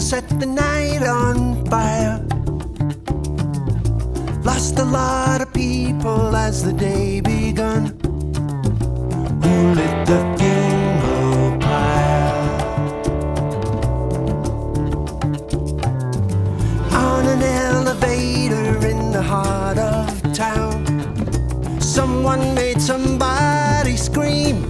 set the night on fire. Lost a lot of people as the day begun. Who lit the funeral pyre? On an elevator in the heart of town, someone made somebody scream.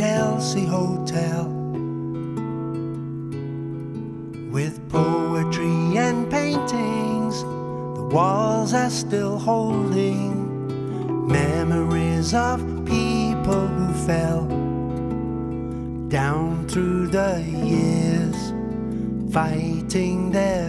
Chelsea hotel with poetry and paintings. The walls are still holding memories of people who fell down through the years, fighting their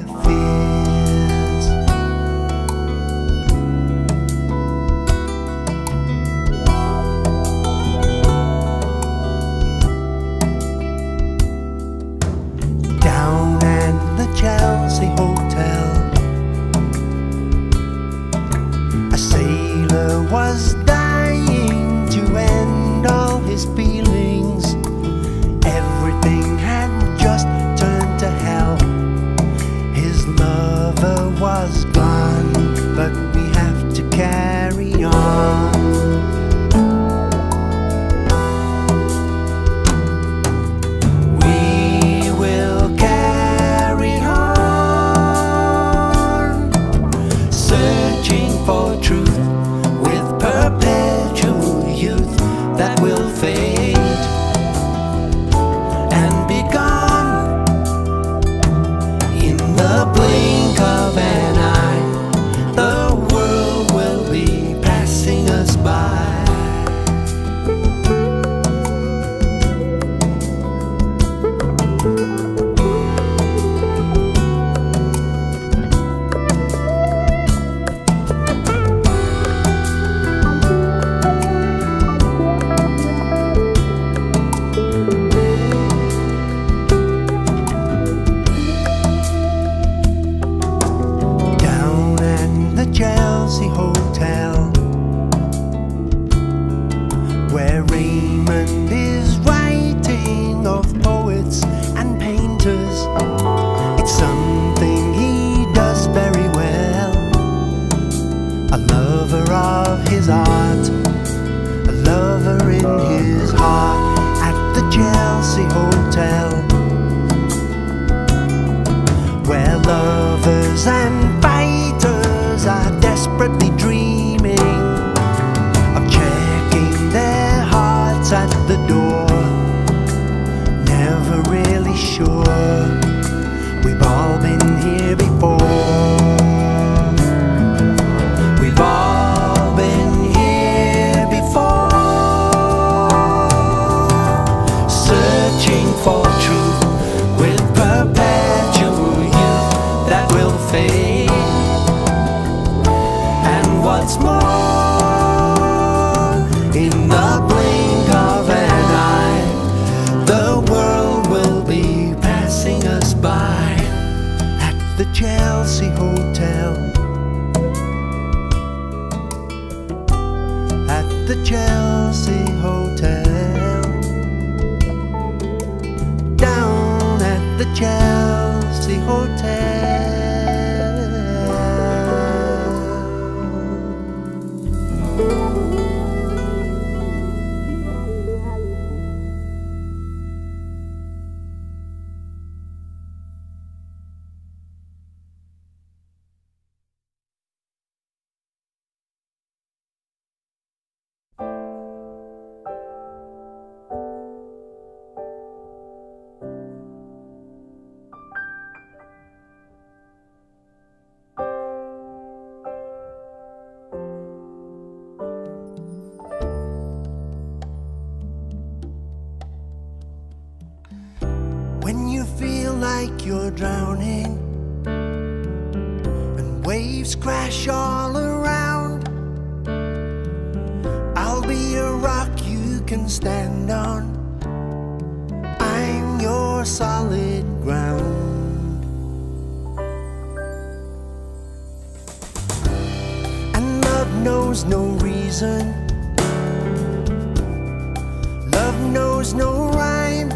清风 fish all around. I'll be a rock you can stand on. I'm your solid ground. And love knows no reason. Love knows no rhyme.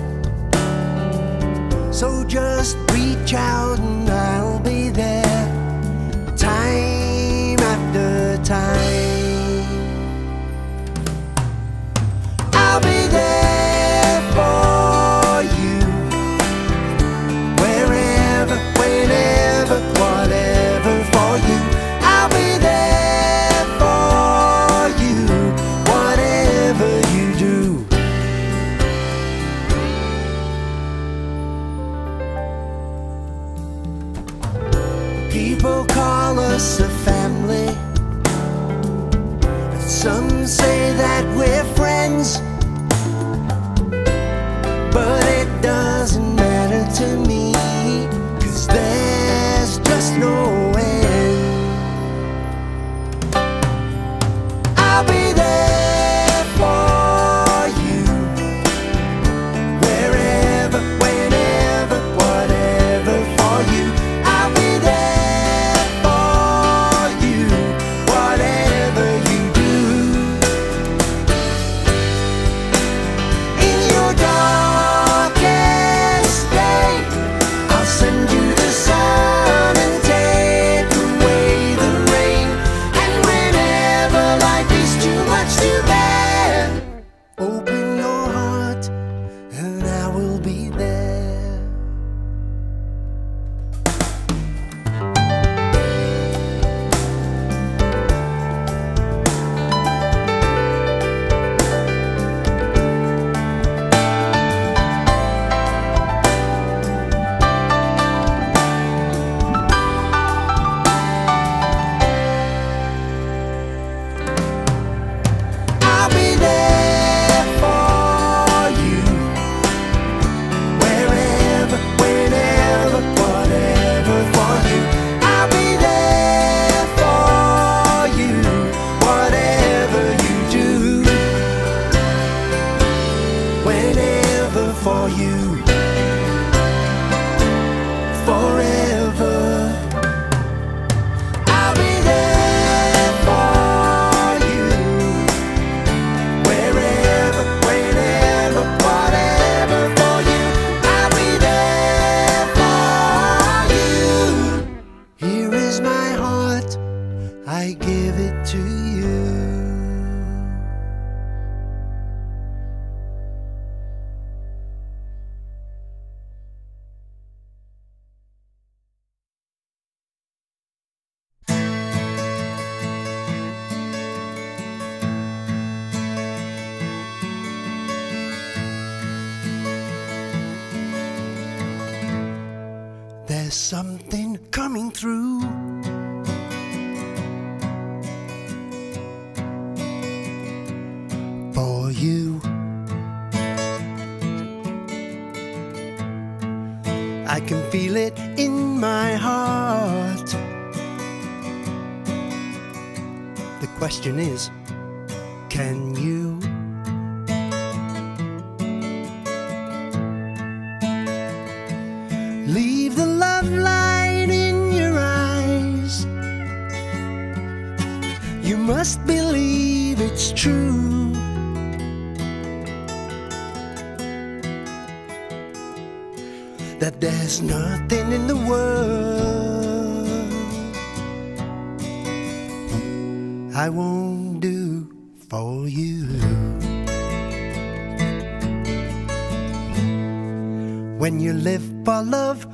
So just reach out that there's nothing in the world I won't do for you. When you live for love,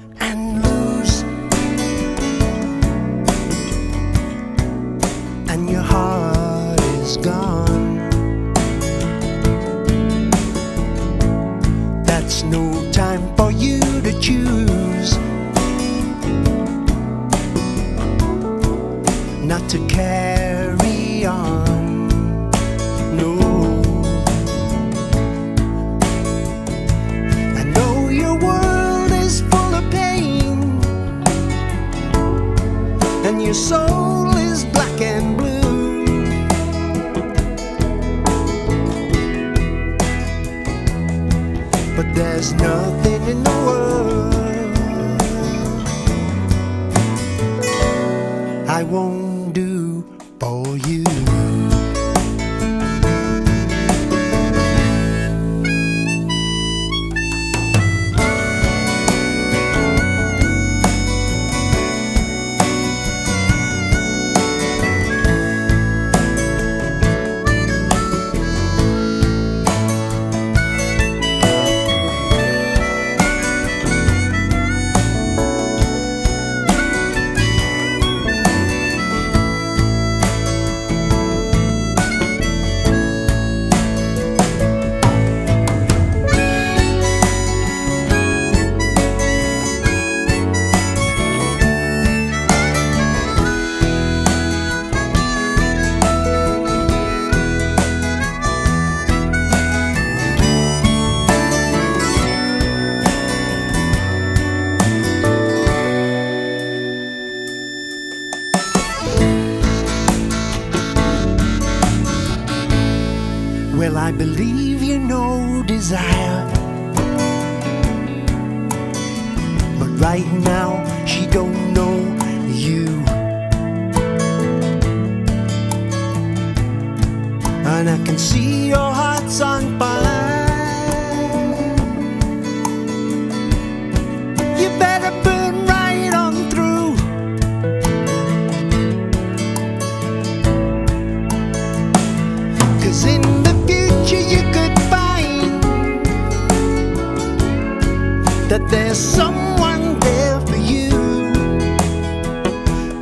there's someone there for you,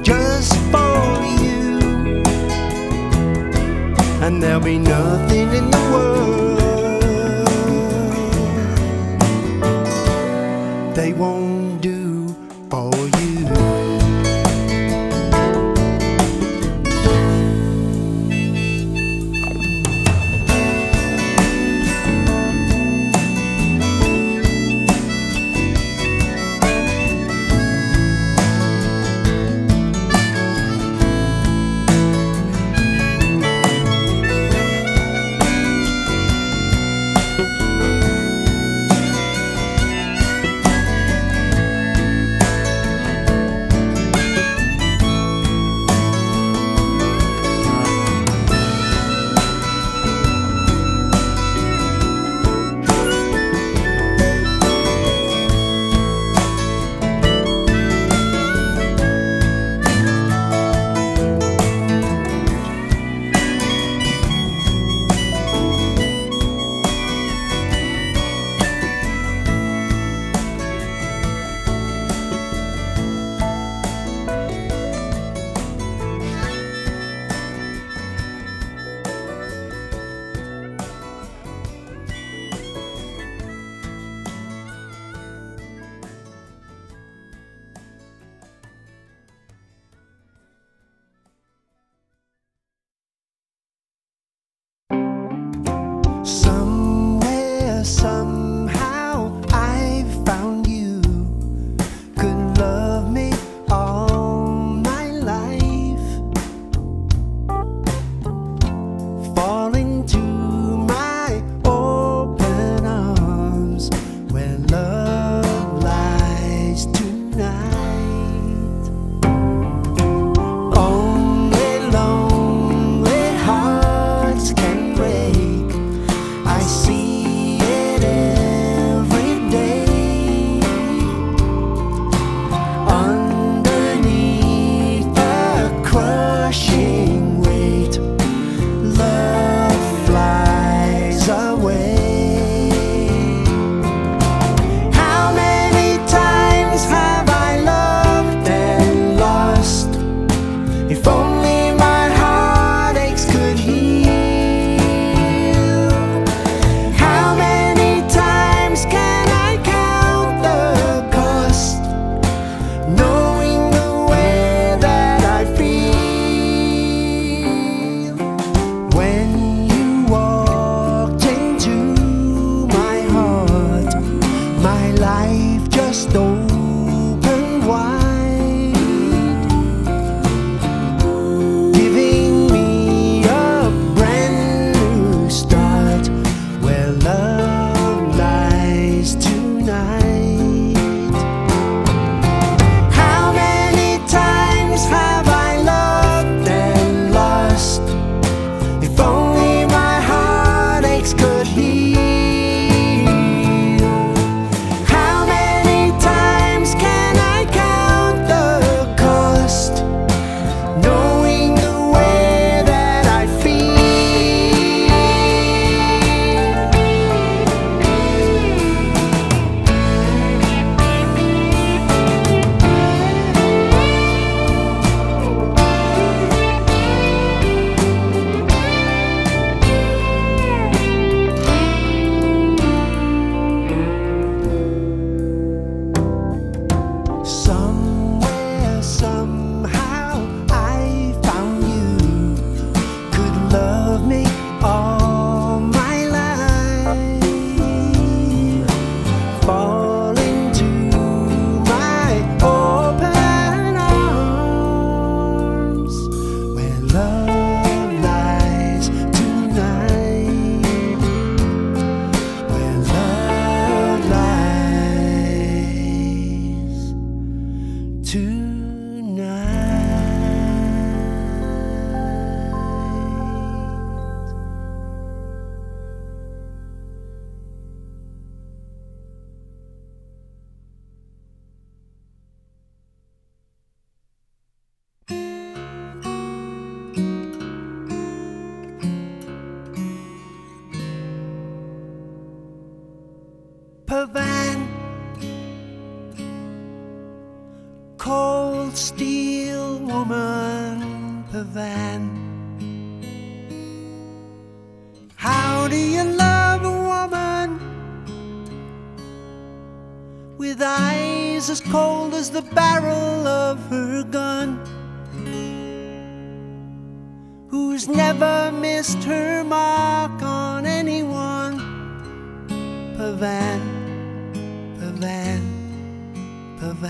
just for you. And there'll be nothing in the world they won't.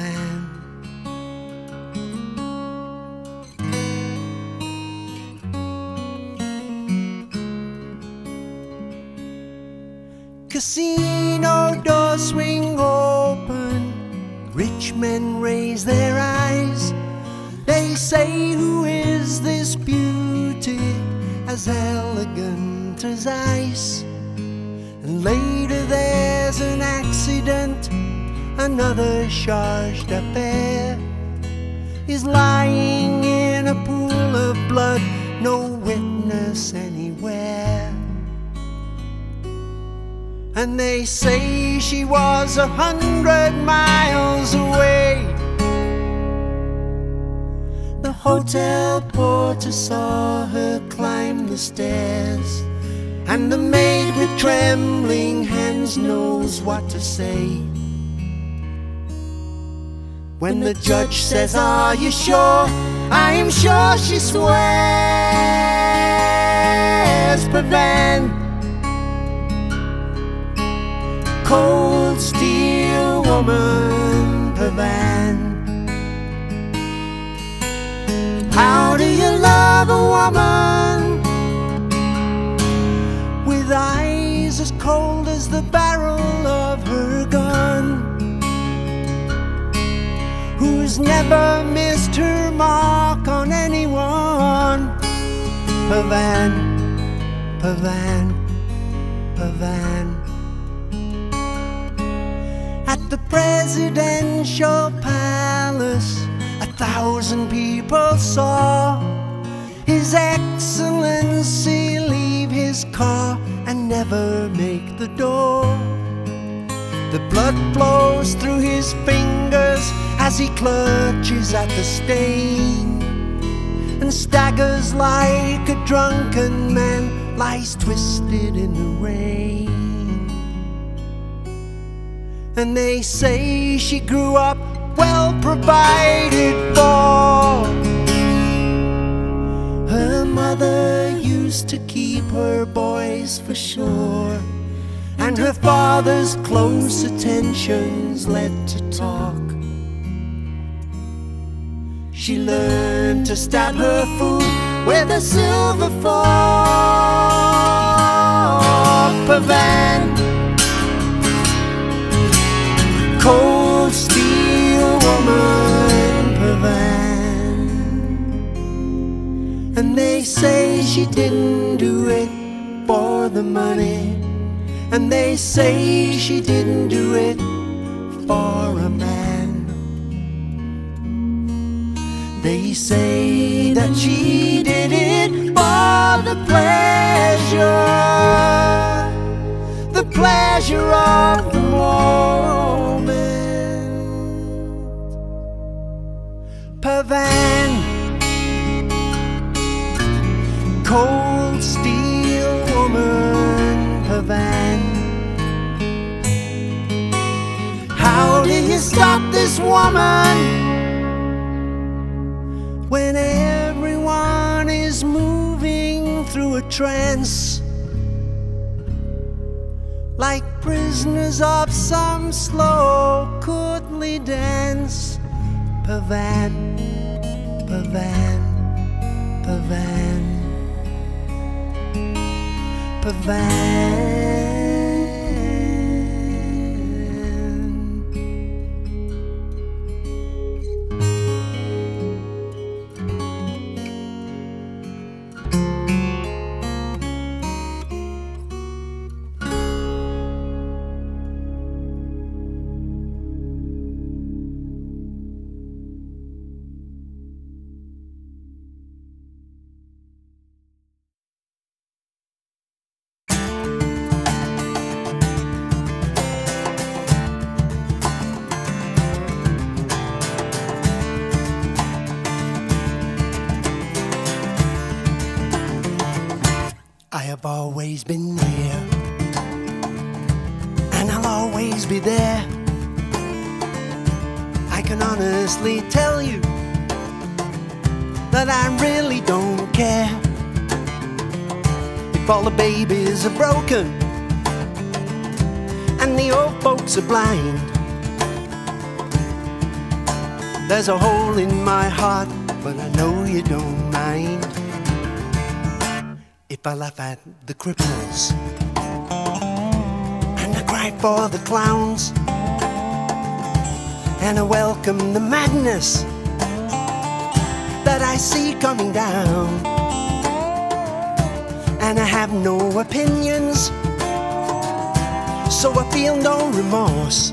Pavanne. Casino doors swing open, rich men raise their eyes. They say, Who is this beauty as elegant as ice? Another chargé d'affaires is lying in a pool of blood, no witness anywhere. And they say she was a hundred miles away. The hotel porter saw her climb the stairs. And the maid with trembling hands knows what to say. When the judge says, Are you sure? I am sure she swears. Pavanne, cold steel woman, Pavanne. How do you love a woman? with eyes as cold as the barrel never missed her mark on anyone? Pavanne, Pavanne, Pavanne. At the presidential palace, a thousand people saw his Excellency leave his car and never make the door. The blood flows through his fingers as he clutches at the stain and staggers like a drunken man, lies twisted in the rain. And they say she grew up well provided for. Her mother used to keep her boys for sure, and her father's close attentions led to talk. She learned to stab her food with a silver fork. Pavanne, cold steel woman, Pavanne. And they say she didn't do it for the money. And they say she didn't do it for a man. They say that she did it for the pleasure, the pleasure of the moment. Pavanne, cold steel woman, Pavanne. How do you stop this woman? When everyone is moving through a trance. Like prisoners of some slow courtly dance. Pavanne pavanne pavanne. Pavanne have always been here, and I'll always be there. I can honestly tell you that I really don't care if all the babies are broken and the old folks are blind. There's a hole in my heart, but I know you don't mind. I laugh at the cripples and I cry for the clowns and I welcome the madness that I see coming down. And I have no opinions, so I feel no remorse.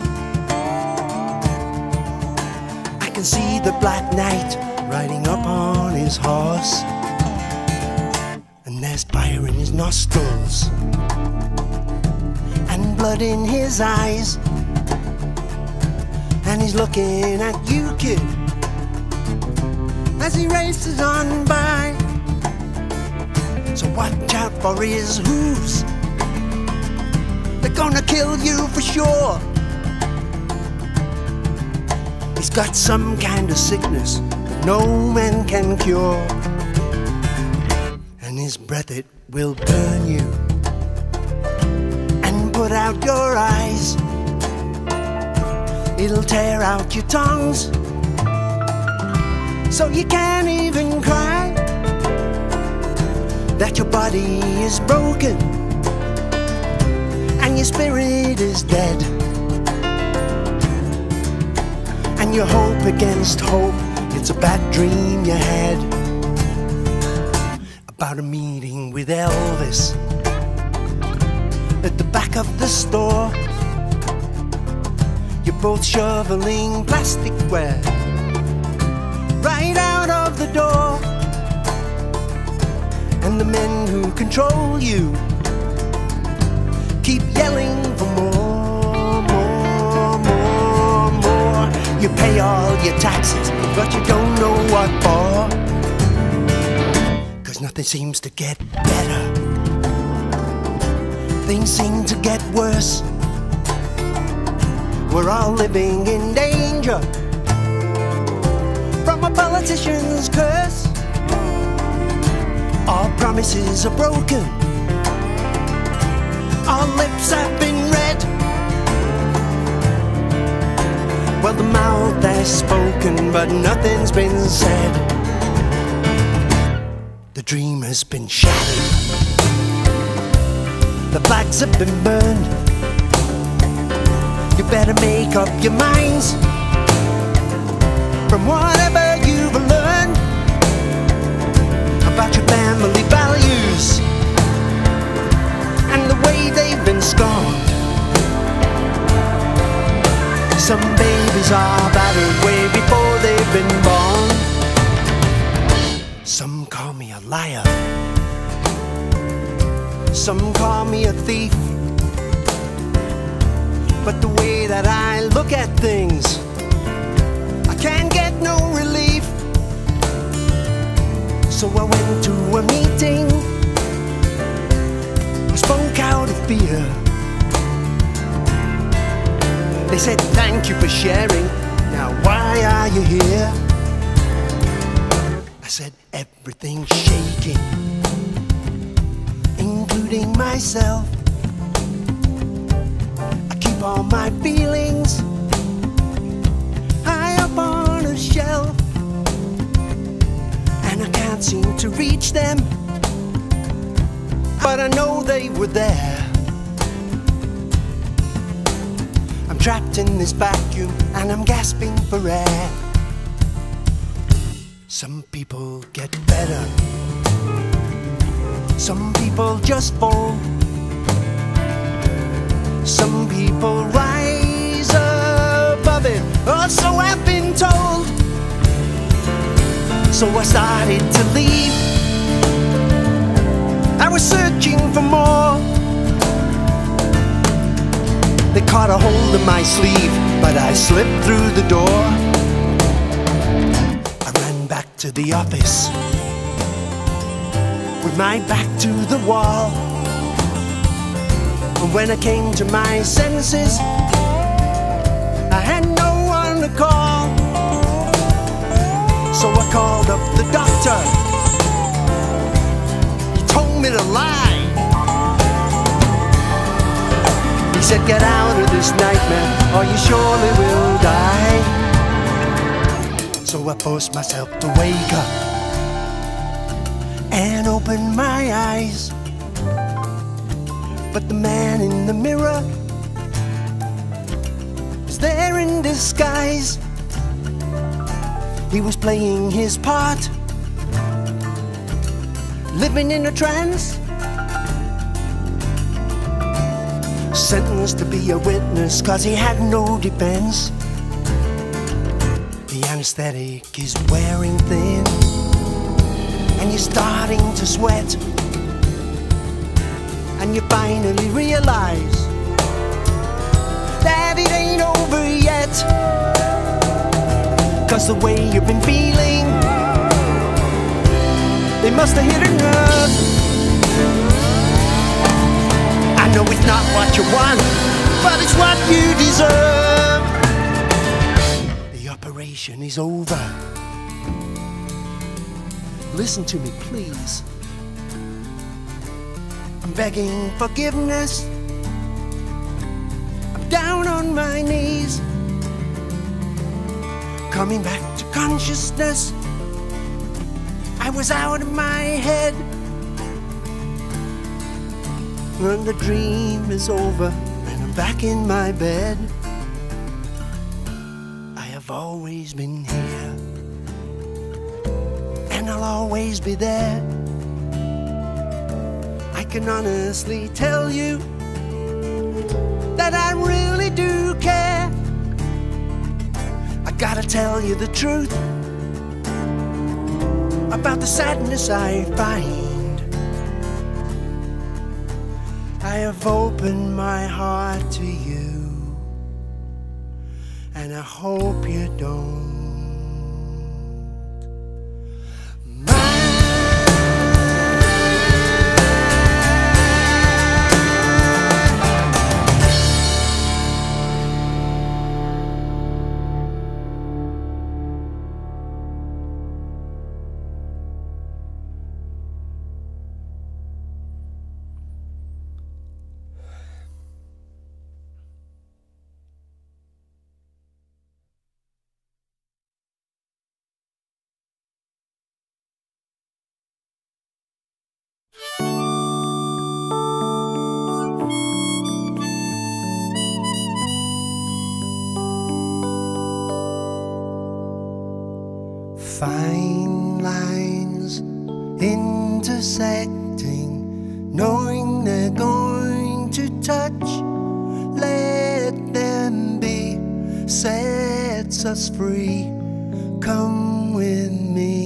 I can see the black knight riding up on his horse, nostrils and blood in his eyes and he's looking at you, kid, as he races on by. So watch out for his hooves. They're gonna kill you for sure. He's got some kind of sickness that no man can cure. And his breath, it will burn you and put out your eyes. It'll tear out your tongues so you can't even cry that your body is broken and your spirit is dead and your hope against hope it's a bad dream you had about a meeting with Elvis at the back of the store you're both shoveling plasticware right out of the door. And the men who control you keep yelling for more, more, more, more. You pay all your taxes, but you don't know what for. Cause nothing seems to get better. Things seem to get worse. We're all living in danger from a politician's curse. All promises are broken. Our lips have been red. Well, the mouth has spoken, but nothing's been said. Dream has been shattered. The flags have been burned. You better make up your minds from whatever you've learned about your family values and the way they've been scorned. Some babies are battered way before they've been born. Liar. Some call me a thief. But the way that I look at things, I can't get no relief. So I went to a meeting. I spoke out of fear. They said, Thank you for sharing. Now, why are you here? Everything's shaking, including myself. I keep all my feelings high up on a shelf, and I can't seem to reach them. But I know they were there. I'm trapped in this vacuum and I'm gasping for air. Some people get better, some people just fall. Some people rise above it, or so I've been told. So I started to leave. I was searching for more. They caught a hold of my sleeve, but I slipped through the door. To the office with my back to the wall. And when I came to my senses, I had no one to call. So I called up the doctor. He told me to lie. He said, Get out of this nightmare, or you surely will die. So I forced myself to wake up and open my eyes. But the man in the mirror was there in disguise. He was playing his part, living in a trance. Sentenced to be a witness cause he had no defense. The anesthetic is wearing thin, and you're starting to sweat. And you finally realize that it ain't over yet. Cause the way you've been feeling, they must have hit a nerve. I know it's not what you want, but it's what you deserve. Is over. Listen to me, please. I'm begging forgiveness. I'm down on my knees. Coming back to consciousness. I was out of my head. And the dream is over, and I'm back in my bed. I have always been here, and I'll always be there. I can honestly tell you that I really do care. I gotta tell you the truth about the sadness I find. I have opened my heart to you, I hope you don't. Fine lines intersecting, knowing they're going to touch. Let them be, sets us free. Come with me.